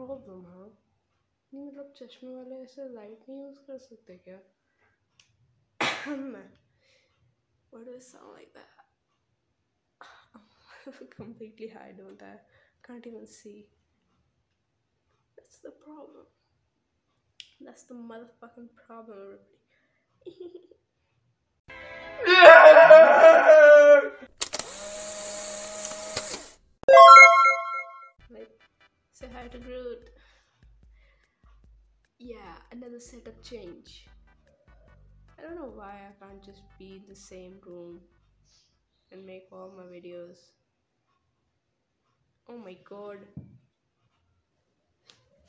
Problem हाँ नहीं मतलब चश्मे वाले ऐसे लाइट नहीं यूज़ कर सकते क्या मैं Why do I sound like that? I'm completely high, don't I? Can't even see. That's the problem. That's the motherfucking problem, everybody. say hi to Groot. Yeah, another setup change. I don't know why I can't just be in the same room and make all my videos. Oh my god.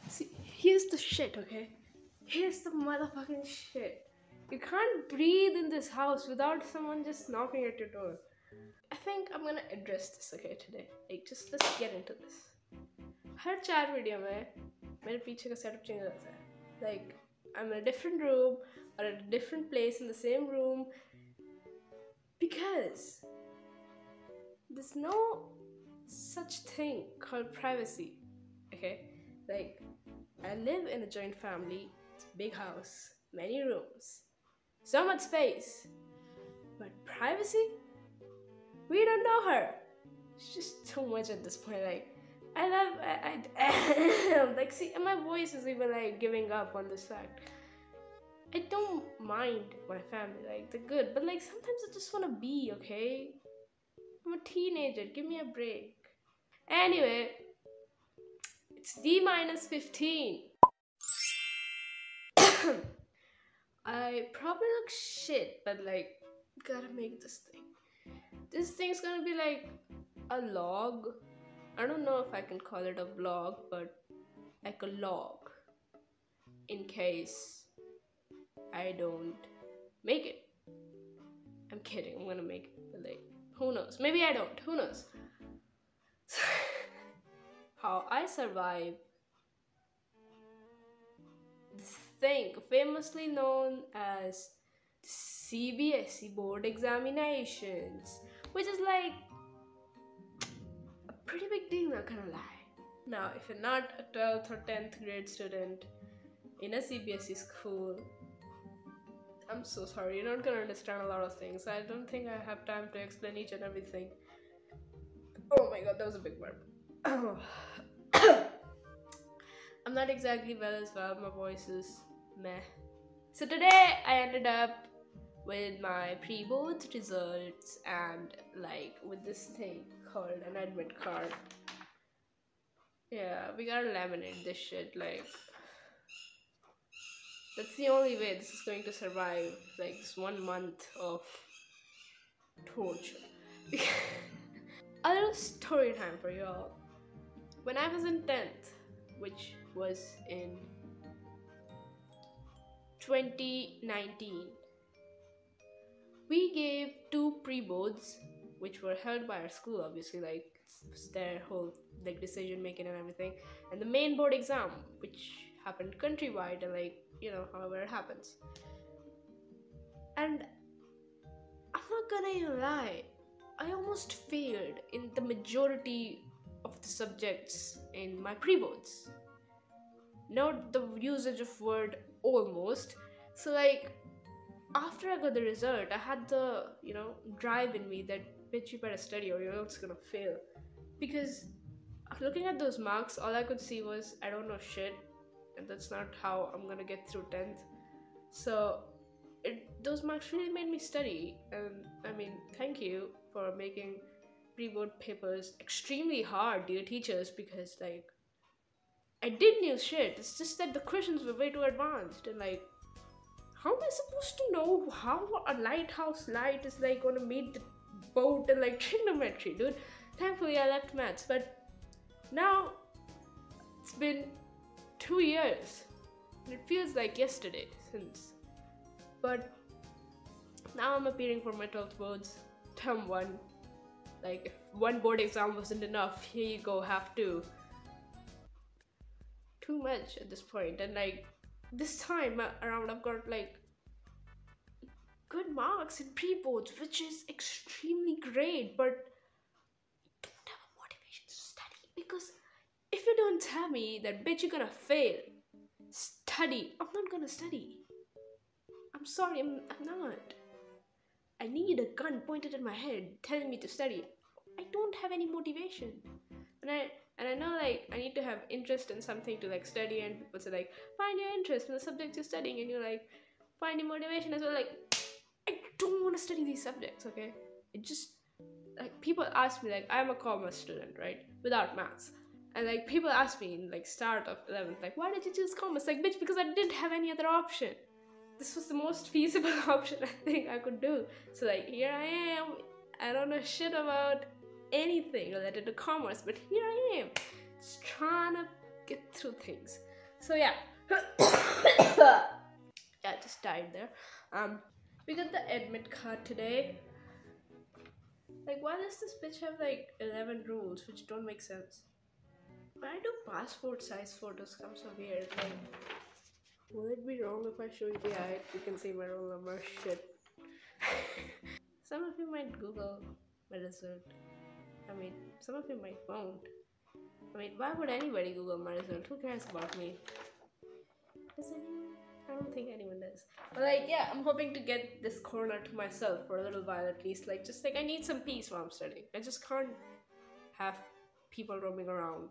See, here's the shit, okay? Here's the motherfucking shit. You can't breathe in this house without someone just knocking at your door. I think I'm gonna address this, okay, today. Like, just let's get into this. हर चार video में मेरे पीछे का setup change होता है like I am in a different room or at a different place in the same room because there's no such thing called privacy okay like i live in a joint family it's a big house many rooms so much space but privacy we don't know her it's just too much at this point like i love i, I like see my voice is even like giving up on this fact I don't mind my family, like they're good, but like sometimes I just want to be, okay? I'm a teenager, give me a break. Anyway, it's D minus 15. I probably look shit, but like, gotta make this thing. This thing's gonna be like a log. I don't know if I can call it a vlog, but like a log in case I don't make it. I'm kidding, I'm gonna make it, but like, who knows? Maybe I don't, who knows? How I survive this thing, famously known as CBSE board examinations, which is like big not gonna lie. Now, if you're not a 12th or 10th grade student in a CBSE school, I'm so sorry, you're not gonna understand a lot of things. I don't think I have time to explain each and everything. Oh my god, that was a big word. I'm not exactly well as well, my voice is meh. So today I ended up with my pre-board results and like with this thing called an admit card. Yeah, we gotta laminate this shit like that's the only way this is going to survive like this one month of torture. a little story time for y'all. When I was in 10th, which was in 2019, we gave two pre-boards which were held by our school obviously like their whole like decision making and everything. And the main board exam which happened countrywide and like you know however it happens. And i'm not gonna lie i almost failed in the majority of the subjects in my pre-boards. Note the usage of word almost. So like after i got the result i had the you know drive in me that bitch you better study or you're else gonna fail because looking at those marks all i could see was i don't know shit and that's not how I'm gonna get through 10th. So it, those marks really made me study, and I mean, thank you for making pre-board papers extremely hard, dear teachers, because like I did new shit. It's just that the questions were way too advanced, and like, how am I supposed to know how a lighthouse light is like gonna meet the boat and like trigonometry, dude? Thankfully, I left maths, but now it's been two years. And it feels like yesterday since. But now I'm appearing for my 12th boards, term one. Like, if one board exam wasn't enough, here you go, have two. Too much at this point, and like, this time around, I've got like good marks in pre boards, which is extremely great, but don't have a motivation to study because if you don't tell me that bitch you're gonna fail. Study. I'm not gonna study. I'm sorry, I'm, I'm not. I need a gun pointed at my head telling me to study. I don't have any motivation. And I and I know like I need to have interest in something to like study and people say like find your interest in the subject you're studying and you're like find your motivation as well like I don't want to study these subjects, okay? It just like people ask me like I'm a commerce student, right? Without maths. And like people ask me in like start of 11th, like why did you choose commerce? Like bitch, because I didn't have any other option. This was the most feasible option I think I could do. So like here I am. I don't know shit about anything related to commerce, but here I am, just trying to get through things. So yeah. yeah, I just died there. Um we got the admit card today. Like, why does this bitch have like 11 rules which don't make sense? Why do passport size photos come so weird? Like, will it be wrong if I show you the eye? You can see my roll number. Shit. some of you might Google my result. I mean, some of you might won't. I mean, why would anybody Google my result? Who cares about me? Does anyone? I don't think anyone does. But like, yeah, I'm hoping to get this corner to myself for a little while at least. Like, just like I need some peace while I'm studying. I just can't have people roaming around.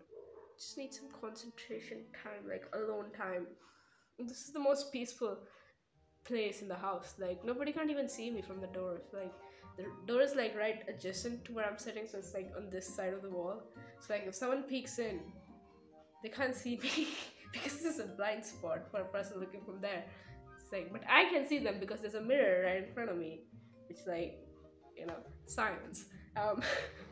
Just need some concentration time, like alone time. This is the most peaceful place in the house. Like nobody can't even see me from the door. It's Like the door is like right adjacent to where I'm sitting, so it's like on this side of the wall. So like if someone peeks in, they can't see me. because this is a blind spot for a person looking from there. It's like, but I can see them because there's a mirror right in front of me. It's like, you know, science. Um,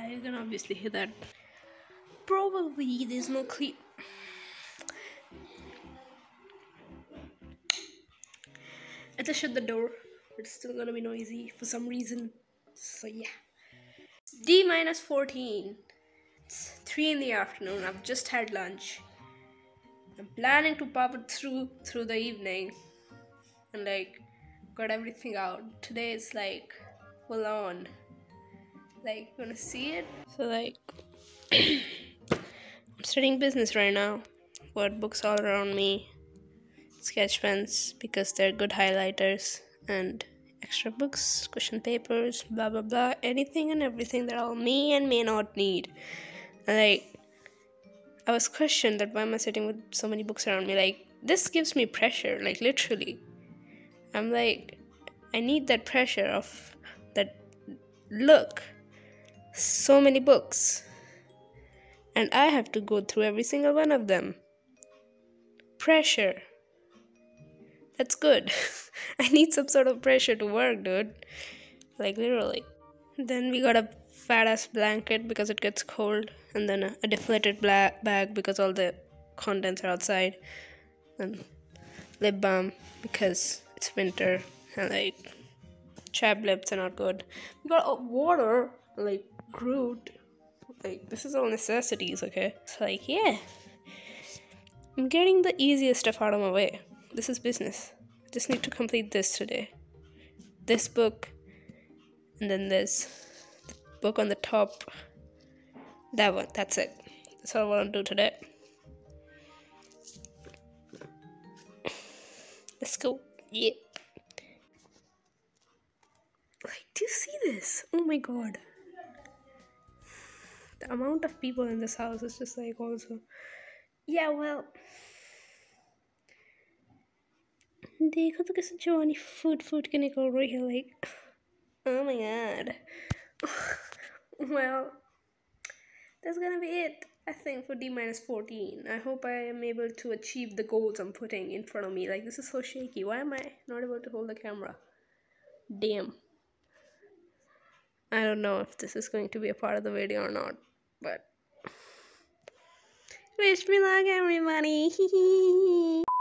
yeah, you can obviously hear that. Probably there's no clear I just shut the door. It's still gonna be noisy for some reason. So yeah. D minus 14. It's 3 in the afternoon. I've just had lunch. I'm planning to pop it through through the evening. And like got everything out. Today is like full on. Like gonna see it. So like I'm studying business right now. Got books all around me sketch pens because they're good highlighters and extra books, question papers, blah blah blah, anything and everything that all may and may not need. And like I was questioned that why am I sitting with so many books around me? Like this gives me pressure, like literally. I'm like I need that pressure of that look. So many books. And I have to go through every single one of them. Pressure. That's good. I need some sort of pressure to work, dude. Like, literally. Then we got a fat ass blanket because it gets cold, and then a, a deflated bag because all the contents are outside, and lip balm because it's winter, and like chap lips are not good. We got uh, water, like Groot. Like, this is all necessities, okay? It's like, yeah. I'm getting the easiest stuff out of my way this is business. I just need to complete this today. This book, and then this the book on the top. That one. That's it. That's all I want to do today. Let's go. Yeah. Like, do you see this? Oh my god The amount of people in this house is just like also. Yeah, well. देखो तो कैसे जवानी फूट फूट के निकल रही है like oh my god well that's gonna be it I think for D minus 14 I hope I am able to achieve the goals I'm putting in front of me like this is so shaky why am I not able to hold the camera damn I don't know if this is going to be a part of the video or not but wish me luck everybody